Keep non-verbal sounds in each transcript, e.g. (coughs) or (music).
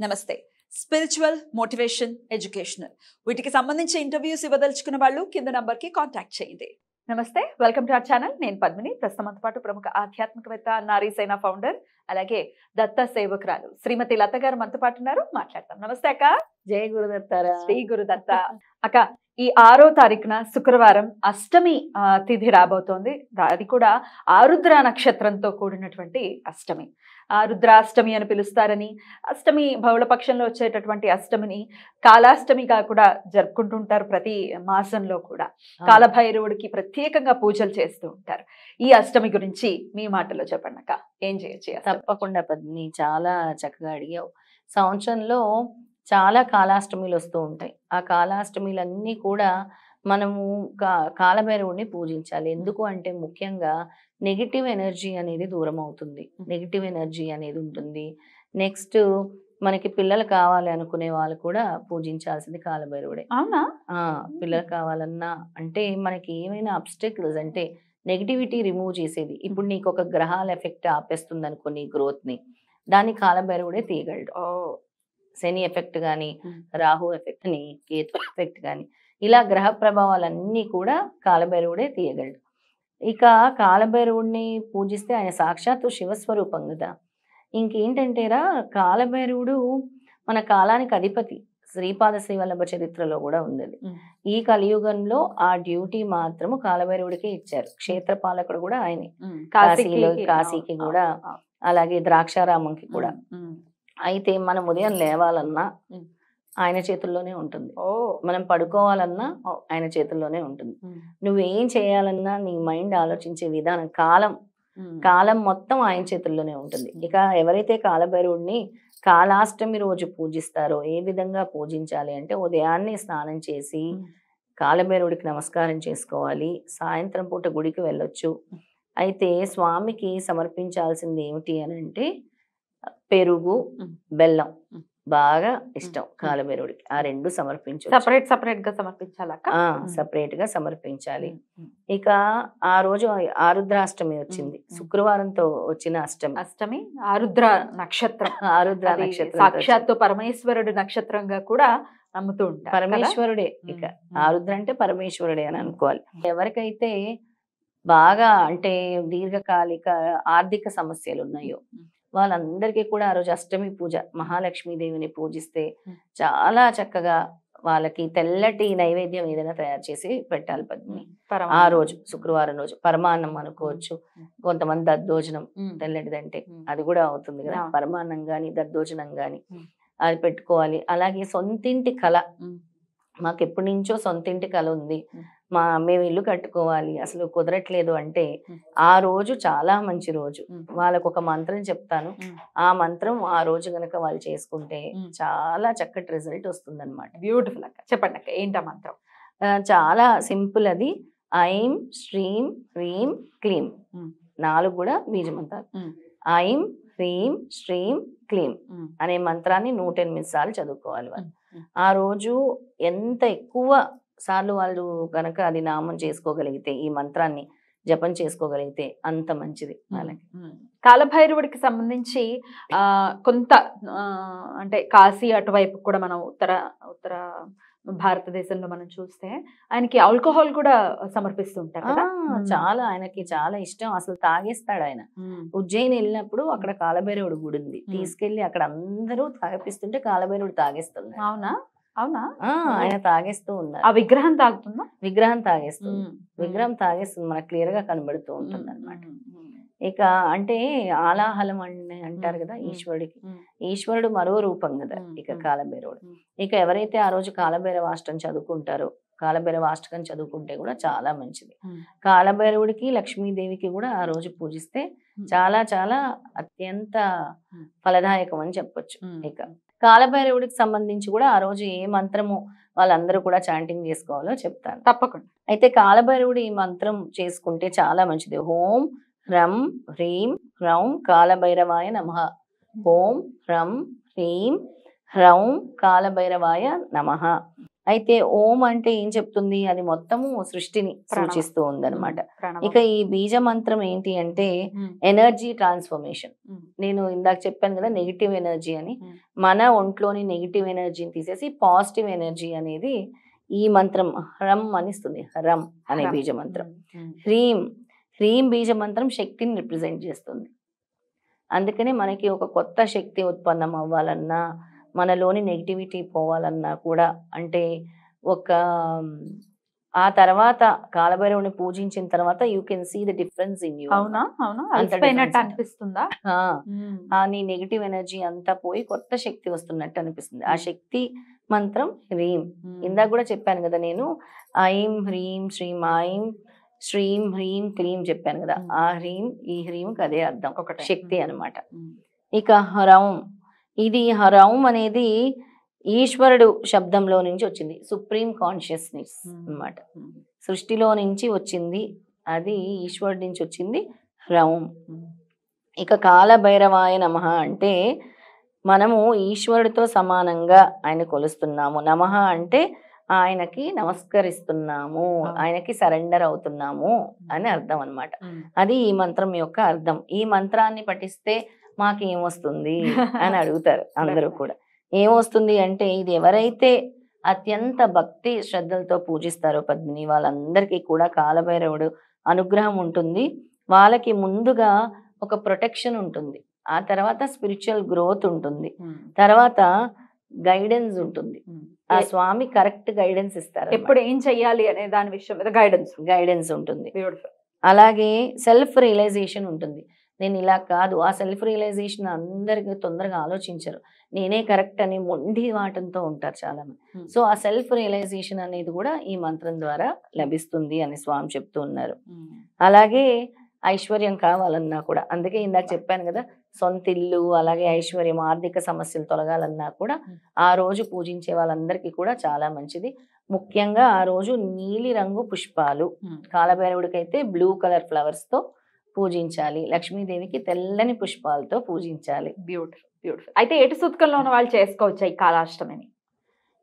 నమస్తే. Spiritual motivation educational వీటికి సంబంధించి ఇంటర్వ్యూస్ ఇవ్వదలుచుకున్న వాళ్ళు కింద నంబర్కి కాంటాక్ట్ చేయండి. నమస్తే వెల్కమ్ టు అవర్ ఛానల్ నేను పద్మిని. ప్రస్తుతం మనతో పాటు ప్రముఖ ఆధ్యాత్మికవేత్త నారీ సేన ఫౌండర్ అలాగే దత్త సేవకురాలు శ్రీమతి లత గారు మనతో పాటు ఉన్నారు. మాట్లాడతాం. నమస్తే అక్క. జయ గురుదత్తారా. శ్రీ గురుదత్త. అక్క ఈ ఆరో తారీఖున శుక్రవారం అష్టమి తిథి రాబోతోంది. అది కూడా ఆరుద్ర నక్షత్రంతో కూడినటువంటి అష్టమి. ఆరుద్రాష్టమి అని పిలుస్తారని అష్టమి బహుళ పక్షంలో వచ్చేటటువంటి అష్టమిని కాలాష్టమిగా కూడా జరుపుకుంటుంటారు ప్రతి మాసంలో కూడా. కాలభైరవుడికి ప్రత్యేకంగా పూజలు చేస్తూ ఉంటారు. ఈ అష్టమి గురించి మీ మాటలో చెప్పండి అక్క. ఏం చేయొచ్చు? తప్పకుండా పద్మిని చాలా చక్కగా అడిగావు. సంవత్సరంలో చాలా కాలాష్టమిలు వస్తూ ఉంటాయి. ఆ కాలాష్టమిలన్నీ కూడా మనము కా కాలభైరవుడిని పూజించాలి. ఎందుకు అంటే ముఖ్యంగా నెగిటివ్ ఎనర్జీ అనేది దూరం అవుతుంది. నెగిటివ్ ఎనర్జీ అనేది ఉంటుంది. నెక్స్ట్ మనకి పిల్లలు కావాలి అనుకునే వాళ్ళు కూడా పూజించాల్సింది కాలభైరవుడే అవునా? పిల్లలు కావాలన్నా అంటే మనకి ఏమైనా అబ్స్టెకల్స్ అంటే నెగిటివిటీ రిమూవ్ చేసేది. ఇప్పుడు నీకు ఒక గ్రహాల ఎఫెక్ట్ ఆపేస్తుంది అనుకో నీ గ్రోత్ని. దాన్ని కాలభైరవుడే తీయగలడు. శని ఎఫెక్ట్ కానీ. రాహు ఎఫెక్ట్ని కేతు ఎఫెక్ట్ కానీ ఇలా గ్రహ ప్రభావాలన్నీ కూడా కాలభైరవుడే తీయగలడు. ఇక కాలభైరవుడిని పూజిస్తే ఆయన సాక్షాత్తు శివస్వరూపం కదా. ఇంకేంటంటేరా కాలభైరవుడు మన కాలానికి అధిపతి. శ్రీపాద శ్రీవల్లభ చరిత్రలో కూడా ఉంది. ఈ కలియుగంలో ఆ డ్యూటీ మాత్రము కాలభైరవుడికే ఇచ్చారు. క్షేత్రపాలకుడు కూడా ఆయనే. కాశీలో కాశీకి కూడా అలాగే ద్రాక్షారామంకి. కూడా. అయితే మనం ఉదయం లేవాలన్నా. ఆయన చేతుల్లోనే ఉంటుంది. ఓ. మనం పడుకోవాలన్నా. ఆయన చేతుల్లోనే ఉంటుంది. నువ్వేం చేయాలన్నా నీ మైండ్ ఆలోచించే విధానం కాలం. కాలం మొత్తం ఆయన చేతుల్లోనే ఉంటుంది. ఇక ఎవరైతే కాలభైరవుడిని కాలాష్టమి రోజు పూజిస్తారో ఏ విధంగా పూజించాలి అంటే ఉదయాన్నే స్నానం చేసి ఉమ్. కాలభైరవుడికి నమస్కారం చేసుకోవాలి. సాయంత్రం పూట గుడికి వెళ్ళొచ్చు. అయితే స్వామికి సమర్పించాల్సింది ఏమిటి అని అంటే పెరుగు. బెల్లం. బాగా ఇష్టం కాలభైరవుడికి ఆ రెండు సమర్పించు సపరేట్ సపరేట్గా సమర్పించాలక్క ఉమ్. సపరేట్గా సమర్పించాలి ఇక ఆ రోజు ఆరుద్రాష్టమి వచ్చింది. శుక్రవారంతో వచ్చిన అష్టమి. అష్టమి ఆరుద్ర నక్షత్రం. (laughs) ఆరుద్ర నక్షత్రం సాక్షాత్తు పరమేశ్వరుడు నక్షత్రంగా కూడా నమ్ముతూ ఉంటారు? పరమేశ్వరుడే ఇక. ఆరుద్ర అంటే పరమేశ్వరుడే అని అనుకోవాలి. ఎవరికైతే బాగా అంటే దీర్ఘకాలిక ఆర్థిక సమస్యలు ఉన్నాయో. వాళ్ళందరికీ కూడా ఆ రోజు అష్టమి పూజ మహాలక్ష్మీదేవిని పూజిస్తే. చాలా చక్కగా వాళ్ళకి తెల్లటి నైవేద్యం ఏదైనా తయారు చేసి పెట్టాలి పద్మిని ఆ రోజు శుక్రవారం రోజు పరమాన్నం అనుకోవచ్చు. కొంతమంది దద్దోజనం తెల్లటిదంటే. అది కూడా అవుతుంది కదా. పరమాన్నం గాని దద్దోజనం గాని. అది పెట్టుకోవాలి అలాగే సొంతింటి కళ. మాకు ఎప్పటి నుంచో సొంతింటి కళ ఉంది. మా మేము ఇల్లు కట్టుకోవాలి అసలు కుదరట్లేదు అంటే. ఆ రోజు చాలా మంచి రోజు. వాళ్ళకు ఒక మంత్రం చెప్తాను. ఆ మంత్రం ఆ రోజు గనక వాళ్ళు చేసుకుంటే. చాలా చక్కటి రిజల్ట్ వస్తుంది అనమాట బ్యూటిఫుల్ అక్క చెప్పండి అక్క ఏంటా మంత్రం చాలా సింపుల్ అది ఐం శ్రీం హ్రీం క్లీం. నాలుగు కూడా బీజమంతాలు ఉమ్. ఐం హ్రీం శ్రీం క్లీం. అనే మంత్రాన్ని నూట ఎనిమిది సార్లు చదువుకోవాలి వాళ్ళు. ఆ రోజు ఎంత ఎక్కువ సార్లు వాళ్ళు కనుక అది నామం చేసుకోగలిగితే ఈ మంత్రాన్ని జపం చేసుకోగలిగితే అంత మంచిది వాళ్ళకి. ఉమ్. కాలభైరవుడికి సంబంధించి ఆ కొంత అంటే కాశీ అటువైపు కూడా మనం ఉత్తర ఉత్తర భారతదేశంలో మనం చూస్తే ఆయనకి ఆల్కహాల్ కూడా సమర్పిస్తూ ఉంటారు ఆ, కదా? చాలా ఆయనకి చాలా ఇష్టం. అసలు తాగేస్తాడు ఆయన. ఉజ్జయిని వెళ్ళినప్పుడు అక్కడ కాలభైరవుడు గుడి ఉంది. తీసుకెళ్ళి అక్కడ అందరూ తాగిపిస్తుంటే కాలభైరవుడు తాగేస్తున్నాడు. అవునా? అవునా ఆయన తాగేస్తూ ఉన్నారు ఆ విగ్రహం తాగుతుందా విగ్రహం తాగేస్తుంది. విగ్రహం తాగేస్తుంది మనకు క్లియర్గా కనబడుతూ ఉంటుంది అనమాట. ఇక అంటే ఆలాహలం అని అంటారు కదా. ఈశ్వరుడికి. ఈశ్వరుడు మరో రూపం కదా. ఇక. కాలభైరవుడు. ఇక ఎవరైతే ఆ రోజు కాలభైరవాష్టం చదువుకుంటారో కాలభైరవాష్టకం చదువుకుంటే కూడా చాలా మంచిది. కాలభైరవుడికి లక్ష్మీదేవికి కూడా ఆ రోజు పూజిస్తే. చాలా చాలా అత్యంత. ఫలదాయకం అని చెప్పొచ్చు. ఇక కాలభైరవుడికి సంబంధించి కూడా ఆ రోజు ఏ మంత్రము వాళ్ళందరూ కూడా చాంటింగ్ చేసుకోవాలో చెప్తాను. తప్పకుండా. అయితే కాలభైరవుడు ఈ మంత్రం చేసుకుంటే చాలా మంచిది. ఓం హ్రం హ్రీం హ్రౌం కాలభైరవాయ నమ. ఓం హ్రం హ్రీం హ్రౌం కాలభైరవాయ నమ. అయితే ఓం అంటే ఏం చెప్తుంది అది మొత్తము సృష్టిని. సూచిస్తూ ఉందన్నమాట. ఇక ఈ బీజ మంత్రం ఏంటి అంటే ఎనర్జీ ట్రాన్స్ఫర్మేషన్ నేను ఇందాక చెప్పాను కదా నెగిటివ్ ఎనర్జీ అని. మన ఒంట్లోని నెగిటివ్ ఎనర్జీని తీసేసి పాజిటివ్ ఎనర్జీ అనేది ఈ మంత్రం హ్రం అనిస్తుంది హ్రం అనే. బీజ మంత్రం. హ్రీం హ్రీం బీజ మంత్రం శక్తిని రిప్రజెంట్ చేస్తుంది అందుకనే మనకి ఒక కొత్త శక్తి ఉత్పన్నం అవ్వాలన్నా మనలోని నెగిటివిటీ పోవాలన్నా కూడా అంటే ఒక ఆ తర్వాత కాలభైరవుని పూజించిన తర్వాత you can see the difference in you అవునా? అవునా? అనిపిస్తుందా? నీ నెగిటివ్ ఎనర్జీ అంతా పోయి కొత్త శక్తి వస్తున్నట్టు అనిపిస్తుంది. ఆ శక్తి మంత్రం హ్రీం. ఇందాక కూడా చెప్పాను కదా నేను ఐం హ్రీం శ్రీం ఐం శ్రీం హ్రీం క్లీం చెప్పాను కదా. ఆ హ్రీం ఈ హ్రీంకి అదే అర్థం. ఒకటే. శక్తి ఉమ్, ఇక హరౌం ఇది హరౌం అనేది ఈశ్వరుడు శబ్దంలో నుంచి వచ్చింది. సుప్రీం కాన్షియస్నెస్ ఉమ్, సృష్టిలో నుంచి వచ్చింది. అది ఈశ్వరుడి నుంచి వచ్చింది హ్రౌం ఉమ్. ఇక కాలభైరవాయ నమ అంటే మనము ఈశ్వరుడితో సమానంగా ఆయన కొలుస్తున్నాము. నమః అంటే ఆయనకి నమస్కరిస్తున్నాము. ఆ. ఆయనకి సరెండర్ అవుతున్నాము అని అర్థం అన్నమాట. ఉమ్. అది ఈ మంత్రం యొక్క అర్థం. ఈ మంత్రాన్ని పఠిస్తే మాకేమొస్తుంది? (laughs) అని అడుగుతారు అందరూ కూడా. ఏమొస్తుంది అంటే ఇది ఎవరైతే అత్యంత భక్తి శ్రద్ధలతో పూజిస్తారో పద్మిని వాళ్ళందరికీ కూడా కాలభైరవుడు అనుగ్రహం ఉంటుంది. వాళ్ళకి ముందుగా ఒక ప్రొటెక్షన్ ఉంటుంది. ఆ తర్వాత స్పిరిచువల్ గ్రోత్ ఉంటుంది. ఉమ్, తర్వాత గైడెన్స్ ఉంటుంది. ఉమ్. ఆ స్వామి కరెక్ట్ గైడెన్స్ ఇస్తారు ఎప్పుడు ఏం చెయ్యాలి అనే దాని విషయం మీద గైడెన్స్ గైడెన్స్ ఉంటుంది. బ్యూటిఫుల్ అలాగే సెల్ఫ్ రియలైజేషన్ ఉంటుంది. నేను ఇలా కాదు. ఆ సెల్ఫ్ రియలైజేషన్ అందరికి తొందరగా ఆలోచించరు. నేనే కరెక్ట్ అని మొండి వాటంతో ఉంటారు చాలా మంది. సో ఆ సెల్ఫ్ రియలైజేషన్ అనేది కూడా ఈ మంత్రం ద్వారా లభిస్తుంది అని స్వామి చెప్తూ ఉన్నారు. అలాగే ఐశ్వర్యం కావాలన్నా కూడా అందుకే ఇందాక చెప్పాను కదా సొంత ఇల్లు అలాగే ఐశ్వర్యం ఆర్థిక సమస్యలు తొలగాలన్నా కూడా. ఆ రోజు పూజించే వాళ్ళందరికీ కూడా చాలా మంచిది. ముఖ్యంగా ఆ రోజు నీలి రంగు పుష్పాలు. కాలభైరవుడికి అయితే బ్లూ కలర్ ఫ్లవర్స్తో పూజించాలి. లక్ష్మీదేవికి తెల్లని పుష్పాలతో పూజించాలి. బ్యూటిఫుల్ బ్యూటిఫుల్ అయితే ఏటి సూతకంలో ఉన్న వాళ్ళు చేసుకోవచ్చా ఈ కాలాష్టమిని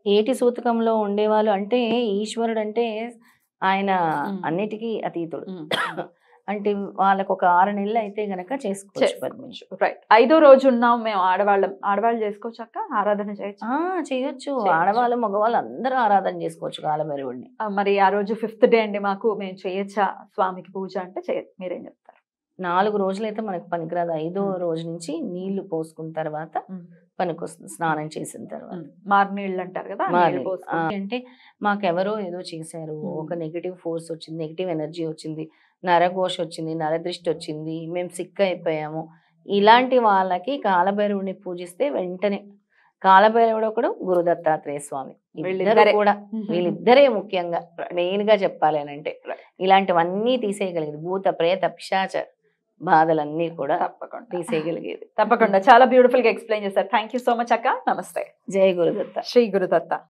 ఏటి సూతకంలో ఉండేవాళ్ళు అంటే ఈశ్వరుడు అంటే ఆయన. అన్నిటికీ అతీతుడు. (coughs) అంటే వాళ్ళకు ఒక ఆరు నెలలు అయితే గనక చేసుకోవచ్చు రైట్ ఐదో రోజు ఉన్నాం మేము ఆడవాళ్ళం. ఆడవాళ్ళు చేసుకోవచ్చు అక్క? ఆరాధన చేయొచ్చు? చేయొచ్చు. ఆడవాళ్ళు మగవాళ్ళు అందరూ ఆరాధన చేసుకోవచ్చు కాలభైరవుడిని మరి ఆ రోజు ఫిఫ్త్ డే అండి మాకు. మేము చేయొచ్చా? స్వామికి పూజ అంటే చేయ మీరేం చెప్తారు నాలుగు రోజులైతే మనకు పనికిరాదు. ఐదో. రోజు నుంచి నీళ్ళు పోసుకున్న తర్వాత. పనికొస్తుంది స్నానం చేసిన తర్వాత. మార్నీళ్ళు అంటారు కదా. అంటే మాకెవరో ఏదో చేశారు. ఒక నెగిటివ్ ఫోర్స్ వచ్చింది నెగిటివ్ ఎనర్జీ వచ్చింది నరఘోష వచ్చింది నరదృష్టి వచ్చింది మేము సిక్ అయిపోయాము. ఇలాంటి వాళ్ళకి కాలభైరవుడిని పూజిస్తే వెంటనే కాలభైరవుడు ఒకడు గురు దత్తాత్రేయ స్వామి వీళ్ళిద్దరే. కూడా. వీళ్ళిద్దరే ముఖ్యంగా. మెయిన్గా చెప్పాలి అని అంటే ఇలాంటివన్నీ తీసేయగలిగేది. భూత ప్రేత పిశాచ బాధలన్నీ కూడా తప్పకుండా. తీసేయగలిగేది. తప్పకుండా. చాలా బ్యూటిఫుల్గా ఎక్స్ప్లెయిన్ చేశారు. థ్యాంక్ యూ సో మచ్ అక్క. నమస్తే. జై గురుదత్త. శ్రీ గురుదత్త.